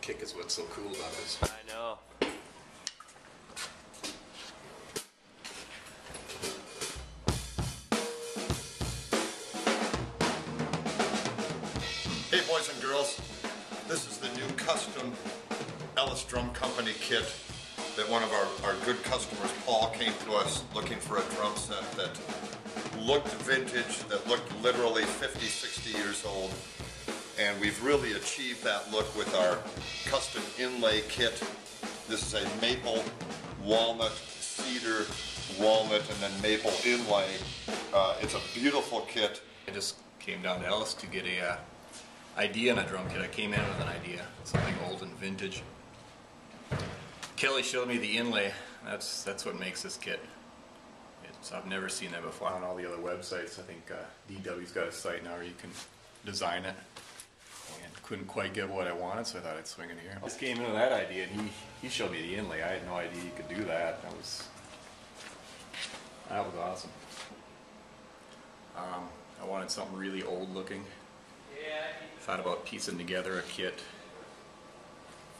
kick is what's so cool about this. I know. Hey boys and girls, this is the new custom Ellis Drum Company kit that one of our, our good customers, Paul, came to us looking for a drum set that looked vintage, that looked literally 50, 60 years old. And we've really achieved that look with our custom inlay kit. This is a maple, walnut, cedar, walnut, and then maple inlay. Uh, it's a beautiful kit. I just came down to Ellis to get a uh, idea on a drum kit. I came in with an idea, something old and vintage. Kelly showed me the inlay. That's that's what makes this kit. It's, I've never seen that before on all the other websites. I think uh, DW's got a site now where you can design it. And couldn't quite get what I wanted, so I thought I'd swing it here. I just came into that idea, and he he showed me the inlay. I had no idea you could do that. That was that was awesome. Um, I wanted something really old looking. Thought about piecing together a kit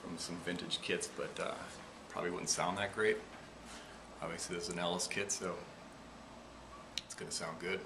from some vintage kits, but uh, probably wouldn't sound that great. Obviously, this is an Ellis kit, so it's going to sound good.